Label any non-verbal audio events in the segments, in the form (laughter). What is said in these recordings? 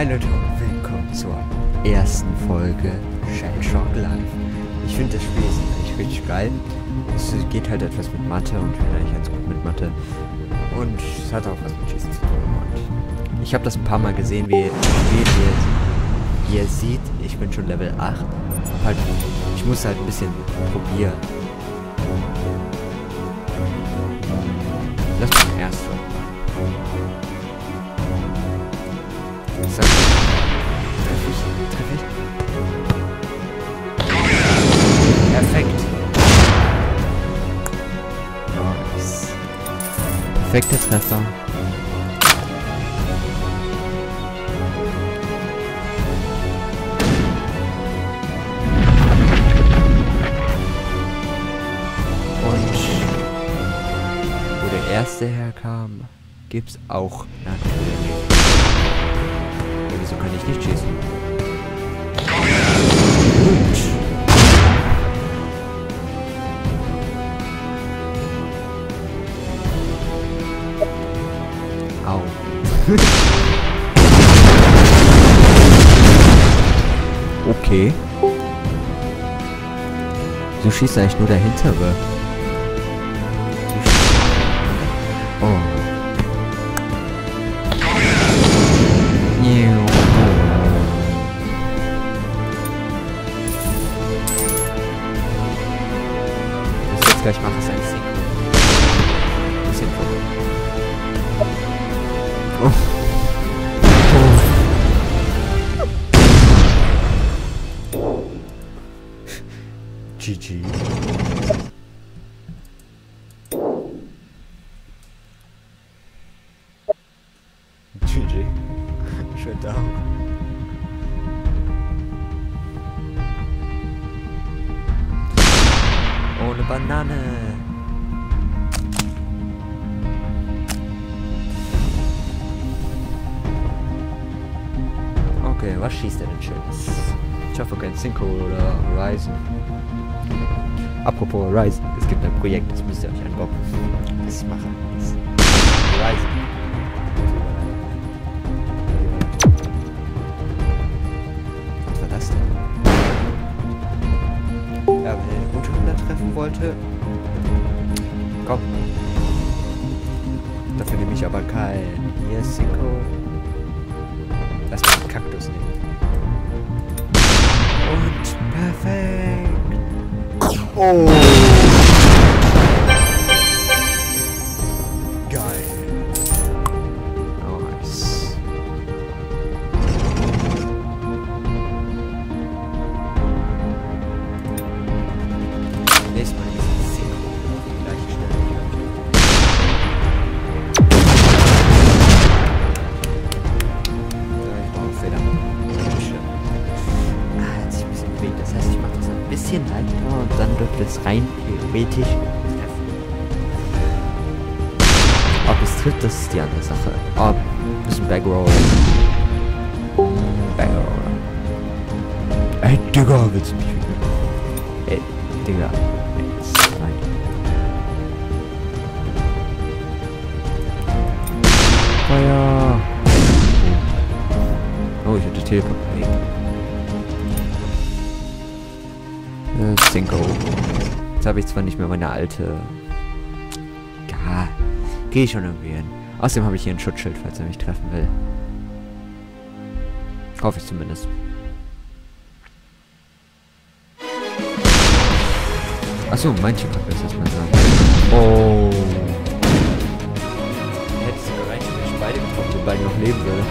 Leute und willkommen zur ersten Folge Shellshock Live. Ich finde das Spiel ist eigentlich richtig geil. Es geht halt etwas mit Mathe und ich bin eigentlich ganz gut mit Mathe. Und es hat auch was mit Schießen zu tun. Und ich habe das ein paar Mal gesehen, wie spielt, wie ihr, ihr seht. Ich bin schon Level 8. Halt, ich muss halt ein bisschen probieren. Perfekter Treffer. Und wo der erste herkam, gibt's auch natürlich. Wieso kann ich nicht schießen? Gut. Okay. Du schießt eigentlich nur der hintere. GG. GG. Schön da. Ohne Banane. Okay, was schießt er denn schönes? Ich hoffe kein Cinco oder Horizon. Apropos Horizon, es gibt ein Projekt, das müsst ihr euch angucken. Was ich mache. Das Horizon. Was war das denn? Ja, wenn den gute 100 treffen wollte, komm. Dafür nehme ich aber kein Cinco. Lass mal den Kaktus nehmen. Und perfekt. Oh. Digga, willst du mich ficken? Ey, Digga. Jetzt, nein. Feuer. Oh, ich hatte Teleport. Äh, Cinco. Jetzt habe ich zwar nicht mehr meine alte. Ja, gehe ich schon irgendwie hin. Außerdem habe ich hier ein Schutzschild, falls er mich treffen will. Hoffe ich zumindest. Achso, manche kann das erstmal sagen. Oh. Hättest du rein theoretisch beide getroffen, wenn beide noch leben würde.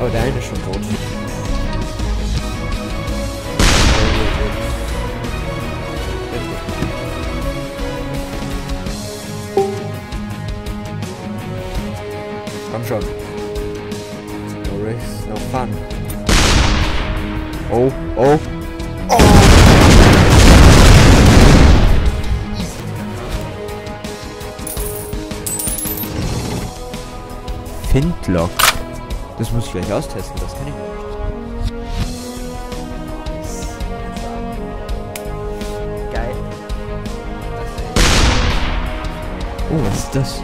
Oh, der eine ist schon tot. Komm schon. No risk, no fun. Oh, oh. Findlock. Das muss ich gleich austesten, das kann ich nicht. Geil. Oh, was ist das?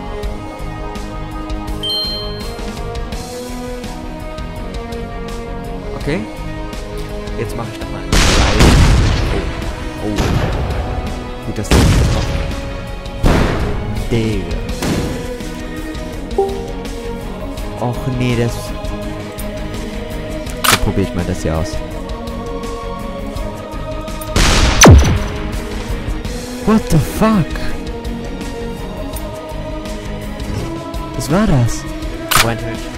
Okay. Jetzt mache ich nochmal. Oh. oh. Gut, dass du nicht getroffen hast. Digga. Och nee, das... So probiere ich mal das hier aus. What the fuck? Was war das? GG.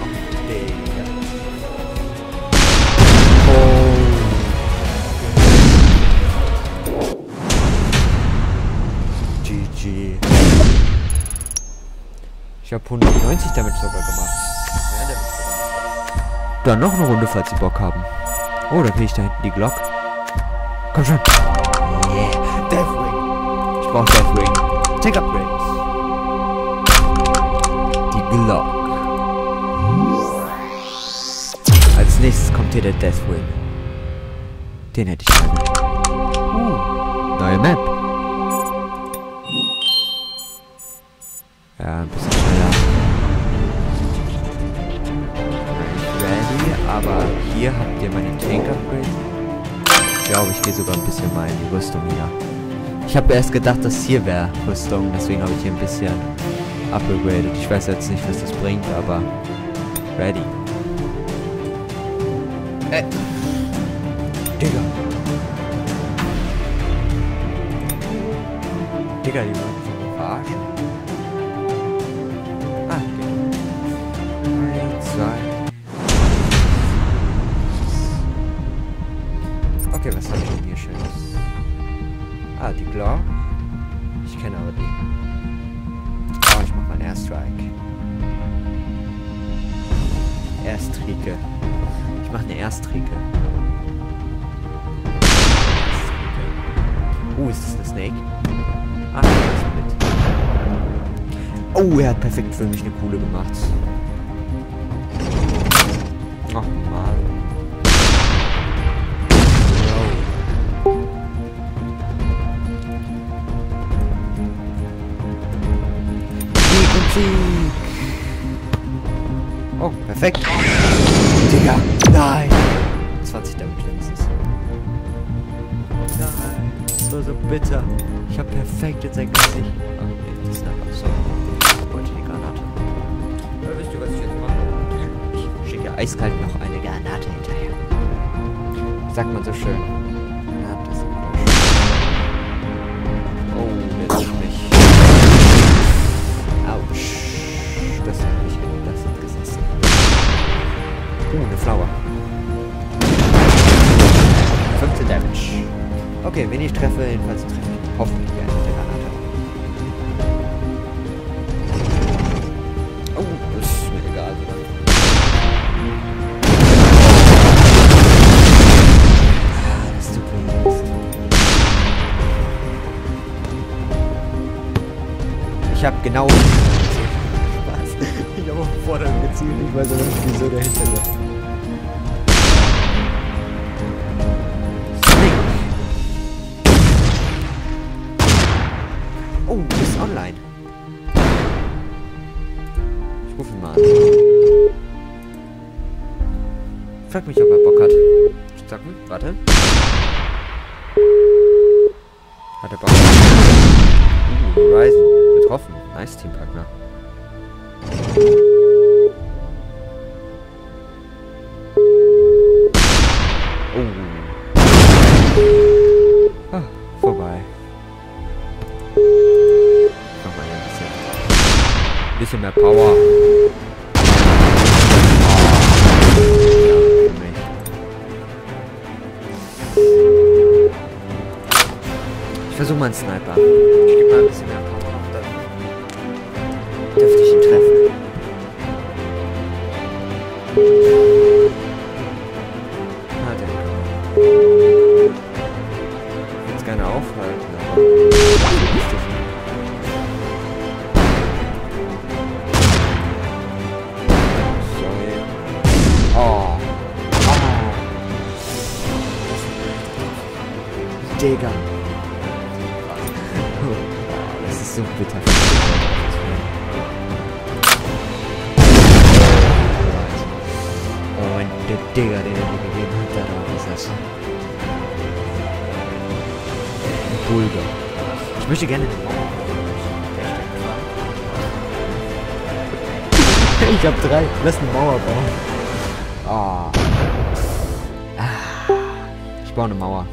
Ich habe 190 damit sogar gemacht. Dann noch eine Runde, falls Sie Bock haben. Oh, da kriege ich da hinten die Glock. Komm schon. Yeah, Deathwing. Ich brauche Deathwing. Take Upgrades. Die Glock. Als nächstes kommt hier der Deathwing. Den hätte ich gerne. Uh, neue Map. Ja, ein bisschen schneller. Ready, aber hier habt ihr meine Tank Upgrade. Ich glaube, ich gehe sogar ein bisschen mal in die Rüstung hier. Ich habe erst gedacht, dass hier wäre Rüstung, deswegen habe ich hier ein bisschen upgradet. Ich weiß jetzt nicht, was das bringt, aber ready. Äh. Digga. Digga, die Oh, ist das eine Snake? Ah, das ist mit. Oh, er hat perfekt für mich eine coole gemacht. Ach, Mann. Oh, perfekt. Digga, nein. 20 damit wenigstens. Das war so bitter. Ich hab perfekt in sein Gesicht. Ach nee, die Sniper, so. Ich wollte die Granate. Ja, wisst ihr, was ich jetzt mache? Ich schicke eiskalt noch eine Granate hinterher. Sagt man so schön. Ja, das ist aber schön. Oh, der sieht mich. Autsch. Das hat nicht gut, das hat gesessen. Eine Flower. Okay, wenn ich treffe, jedenfalls treffe ich hoffentlich gerne mit der Granate. Oh, das ist mir egal. Ah, das tut mir jetzt. Ich habe genau... Spaß. Ich habe auf Vorderen gezielt, ich weiß aber Uh, Ryzen. Getroffen. Nice, Teampartner. Oh. Ah, vorbei. Mach mal hier ein bisschen. Bisschen mehr Power. Einen Sniper. Ich gebe mal ein bisschen mehr Power noch, dann dürfte ich ihn treffen. Ah, der. Ich würde es gerne aufhalten, aber. Sorry. Oh. Oh. Digga ist so bitter. Und der Digger, den er mir gegeben hat, da war ist das. Bulger. Ich möchte gerne... Ich hab drei. Lass eine Mauer bauen. Oh. Ah. Ich baue eine Mauer.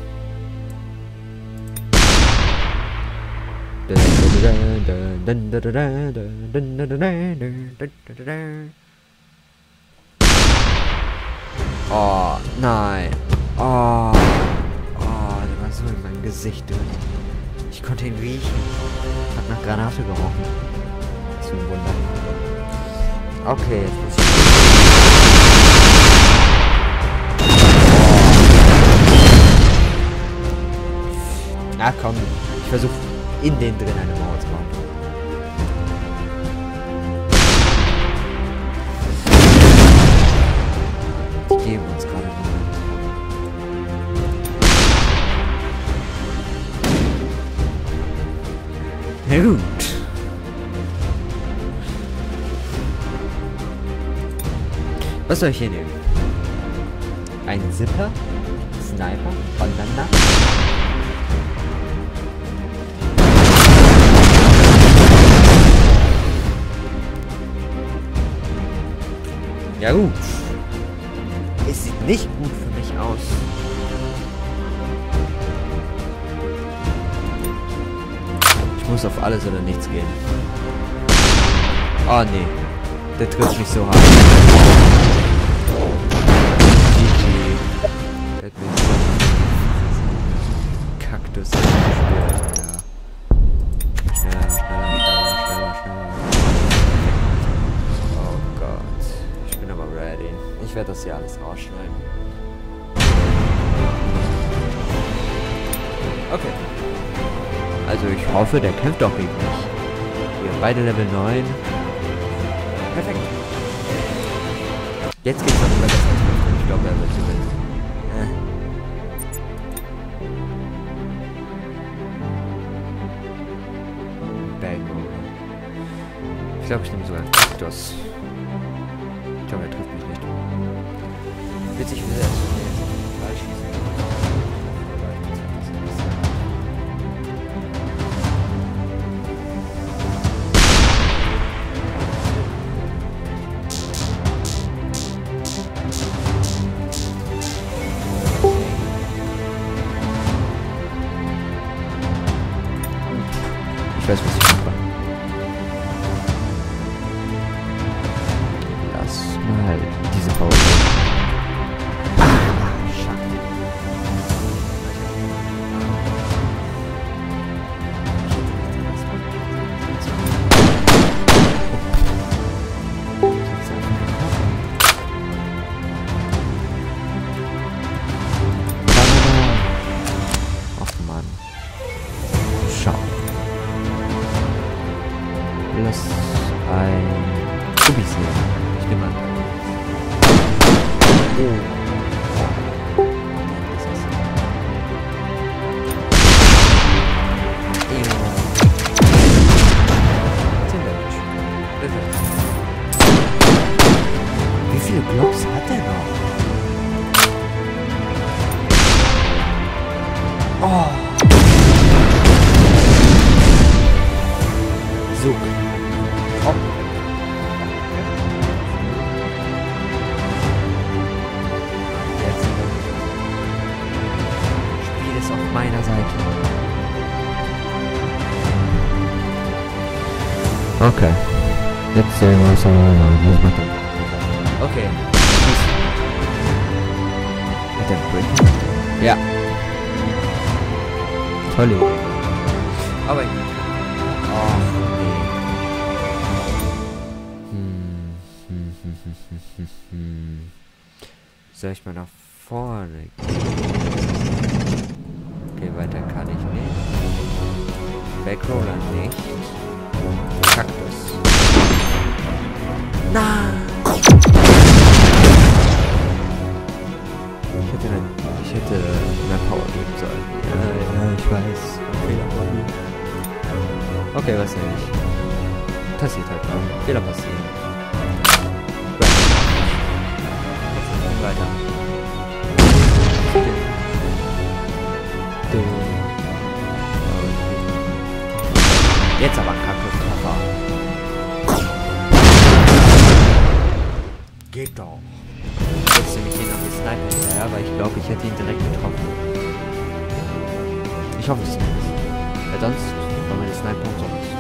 Oh, nein. Oh. Oh, der war so in meinem Gesicht drin. Ich konnte ihn riechen. Hat nach Granate gerochen. Das ist ein Wunder. Okay, jetzt muss ich... Na komm, ich versuche in den drin eine Mauer zu bauen. Die geben uns gerade. Na gut. Was soll ich hier nehmen? Ein Zipper? Sniper? Banana? Ja gut. Muss auf alles oder nichts gehen. Oh nee. Der trifft mich so hart. GG. Kaktus. Oh Gott. Ich bin aber ready. Ich werde das hier alles rausschneiden. Okay. Also ich hoffe, der kämpft auch gegen mich. Wir beide Level 9. Perfekt. Jetzt geht's noch besser. Ich glaube, er wird Roller. Ich glaube, ich nehme sogar einen Kaktus. Ich glaube, er trifft mich nicht. Witzig, wie er das Ball schießen. Schau. Lass ein Kubis. Ich nehme an. Oh. Was was macht er. Okay. Schieß. Mit dem Brick? Ja. Tolle. Aber ich Ach, nee. Hm, hm, hm, hm, hm, hm, hm. Soll ich mal nach vorne gehen? Okay, weiter kann ich nicht. Backroller nicht. Kaktus. Nein! Ich hätte, eine, ich hätte mehr Power geben sollen. Ja, ja, ich weiß. Fehler. Okay, was denn nicht? Passiert halt auch. Fehler passieren. weiter. Jetzt aber Kaktustreffer. Geht doch. Jetzt nehme ich den auf die Sniper hinterher, aber ich glaube, ich hätte ihn direkt getroffen. Ich hoffe es nicht. Weil sonst war meine Sniper umsonst.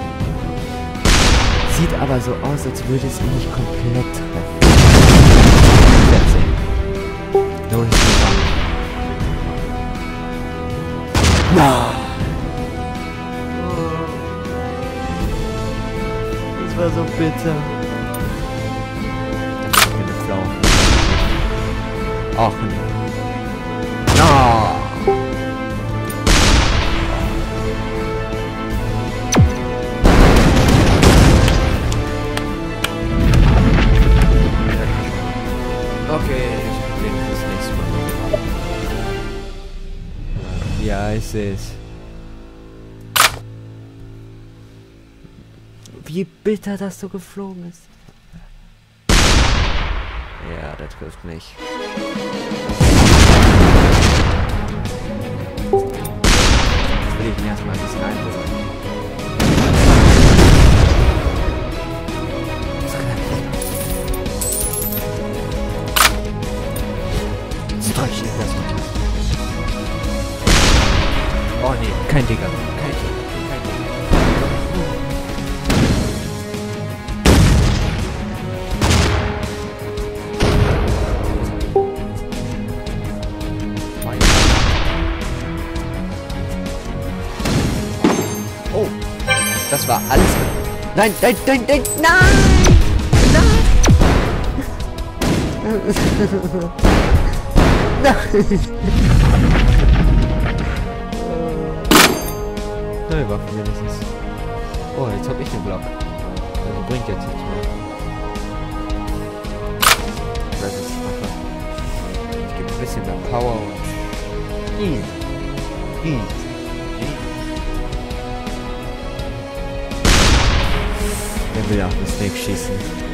Sieht aber so aus, als würde es ihn nicht komplett treffen. Jetzt sehen. Nur ist Na! Das war so bitter. Ach, no. Okay, ich bin das nächste Mal. Ja, ich sehe es. Wie bitter das so geflogen ist. Ja, der trifft mich. Jetzt will ich ihn erstmal Nein, nein, nein, nein, nein! Neue Waffe wenigstens. Oh, jetzt hab ich den Block. Also bringt jetzt nichts mehr. Das ist einfach. Ich gebe ein bisschen mehr Power und. Eat. Eat. the office makes she says.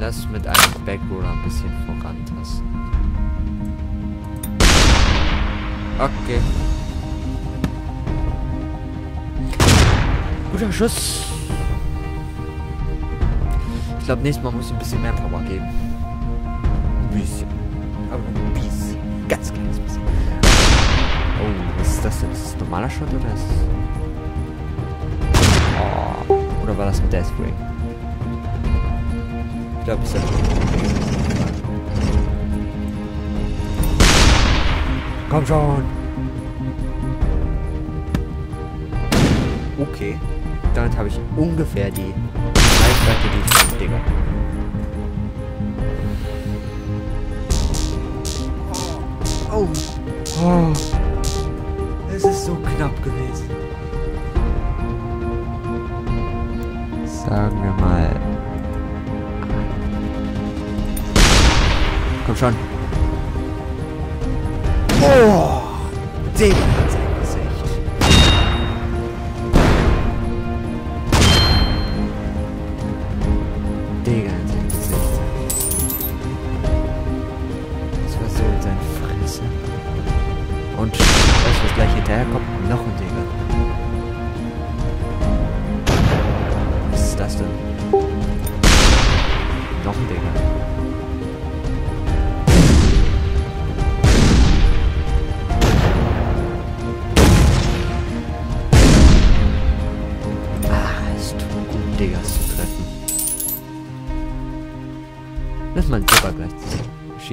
Lass mit einem Backroller ein bisschen vorantasten. Okay. Guter Schuss. Ich glaube, nächstes Mal muss ich ein bisschen mehr Power geben. Ein bisschen. Aber ein bisschen. Ganz kleines bisschen. Oh, was ist das denn? Ist das ein normaler Shot oder ist Oh. Oder war das ein Death Ring? Ich glaube, es ist Komm schon! Okay. Damit habe ich ungefähr die Reichweite dieses Dinger. Oh. oh. Es ist so knapp gewesen. Sagen wir mal. Komm schon. Oh! Digga,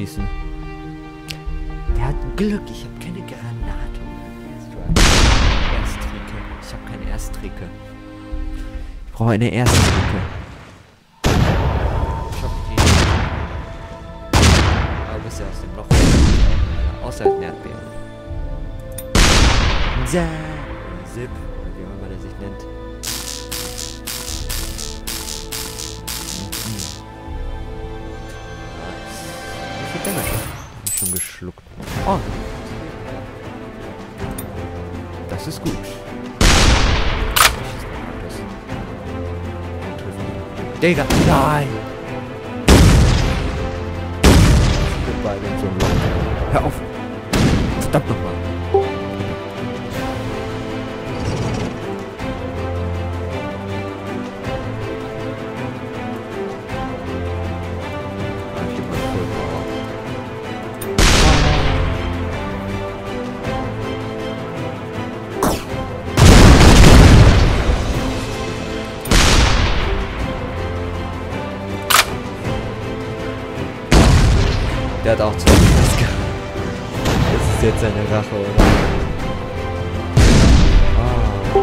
schießen. Der hat Glück, ich habe keine Granate. Erstrike. Ich habe keine Erstrike. Ich brauche eine Erstrike. Ich hoffe, die. Aber bist ja aus dem Loch. Außer Erdbeeren. Zap. Zip. Schon geschluckt. Oh. Das ist gut. Digga, nein! Hör auf! Verdammt nochmal! Hat auch zwei Maske. Das ist jetzt seine Rache, oder? Ah.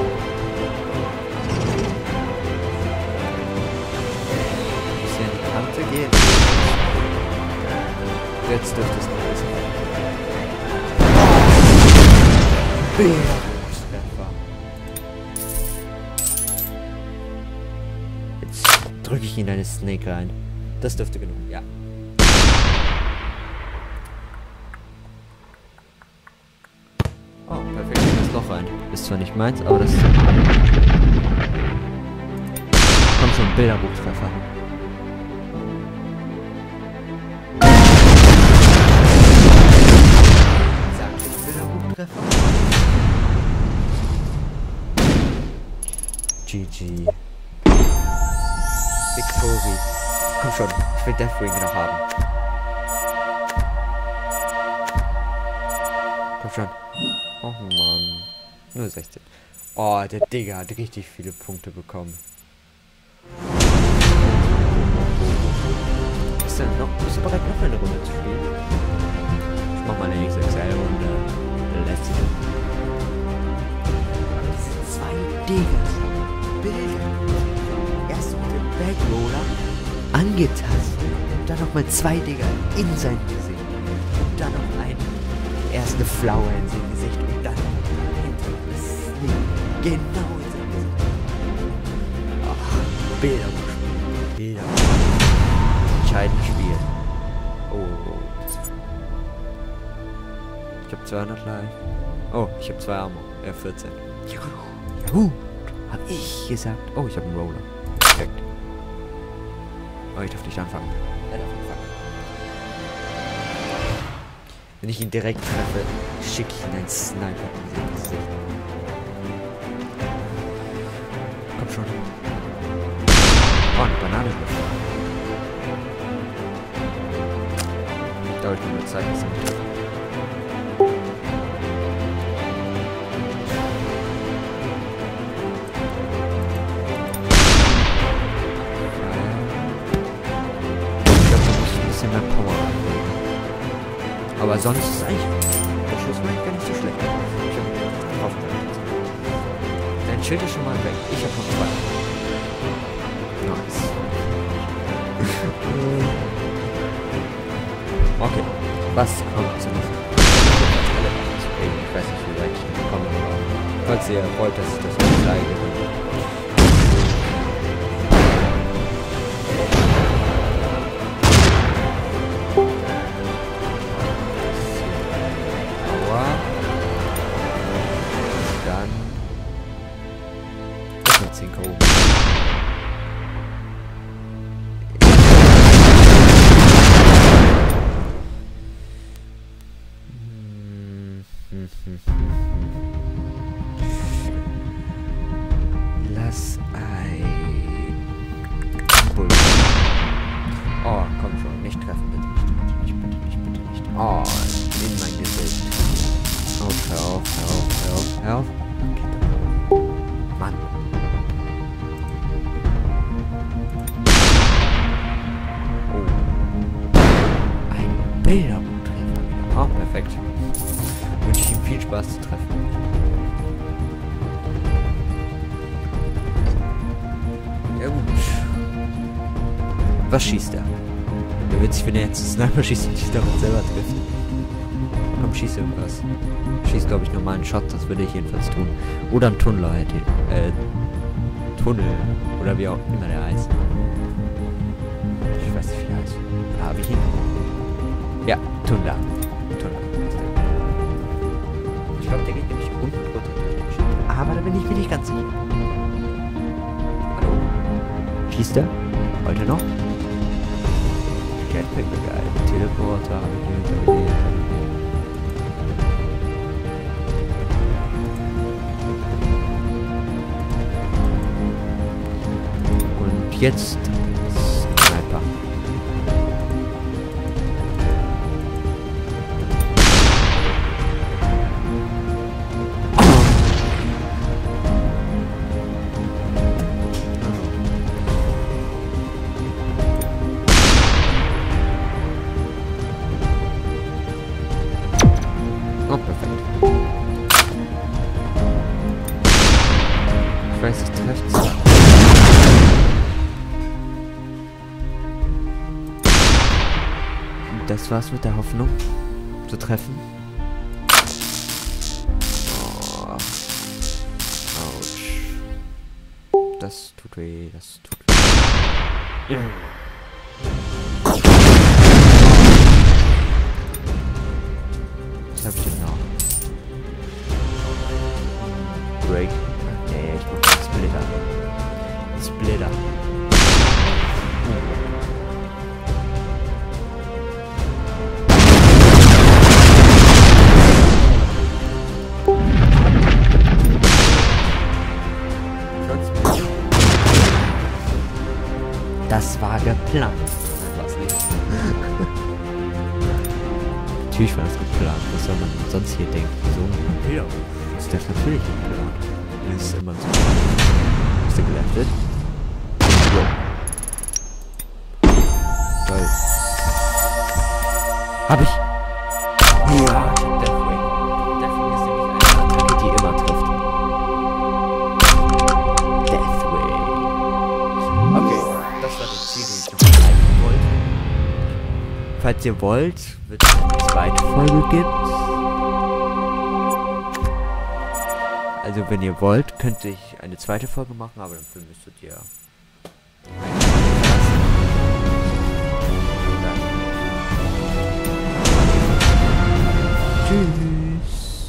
Bisschen in die Kante gehen. Jetzt dürfte es noch ein bisschen. Treffer. Jetzt drücke ich ihn eine Snake rein. Das dürfte genug, ja. Perfekt in das Loch rein. Ist zwar nicht meins, aber das... Komm schon, Bilderbuchtreffer. Sag ich Bilderbuchtreffer? GG. Victory. Komm schon, ich will Deathwing noch haben. Komm schon. Oh Mann. Nur 16. Oh, der Digger hat richtig viele Punkte bekommen. Ist denn noch, bist du bereit, noch eine Runde zu spielen? Ich mach mal eine XXL-Runde. Letzte. Diese zwei Diggers. Bilder. Erst mit dem Backroller angetastet. Und dann nochmal zwei Digger in sein Gesicht. Und dann noch ein erst eine Flower in sein Gesicht und dann Snake. Genau in sein Gesicht. Ach, Bilderbuchspiel. Bilderbuchspiel. Entscheidendes Spiel. Oh, oh. Ich hab 200 Life. Oh, ich hab zwei Armor. Ja, 14. Juhu. Hab ich gesagt. Oh, ich hab einen Roller. Perfekt. Oh, ich darf nicht anfangen. Wenn ich ihn direkt treffe, schicke ich ihn einen Sniper in sein Gesicht. Komm schon. Oh, eine Banane. Dauert nur Zeit, bis er Aber sonst ist eigentlich der Schuss eigentlich gar nicht so schlecht. Ich hab drauf. Dein Schild ist schon mal weg. Ich hab noch zwei. Nice. (laughs) okay. Was kommt zuletzt? Ich weiß nicht, wie weit ich komme, falls ihr wollt, dass ich das zeige. Schießt er? Wird sich, (laughs) wenn er jetzt Sniper schießt und sich damit selber trifft. Komm, schieß irgendwas. Schieß, glaube ich, normalen Shot, das würde ich jedenfalls tun. Oder ein Tunnel hätte Äh, Tunnel. Oder wie auch immer der heißt. Ich weiß nicht, wie der heißt. Da habe ich ihn. Ja, Tunnel. Tunnel. Ich glaube, der geht nämlich unten runter Schild. Aber da bin ich mir nicht ganz sicher. Hallo? Schießt er? Heute noch? Jetpack wäre geil. Teleporter habe ich hier, habe ich hier. Und jetzt Das war's mit der Hoffnung zu treffen. Oh. Autsch. Das tut weh, das tut weh. Was hab ich denn Das war geplant. Nein, war's nicht. Natürlich war das geplant. Was soll man sonst hier denken? So, ja. Ist das natürlich geplant. Das ist immer so. Bist du gelandet? Jo. Toll. Hab ich? Falls ihr wollt, wird es eine zweite Folge gibt. Also wenn ihr wollt, könnte ich eine zweite Folge machen, aber dafür müsstet ihr... Tschüss.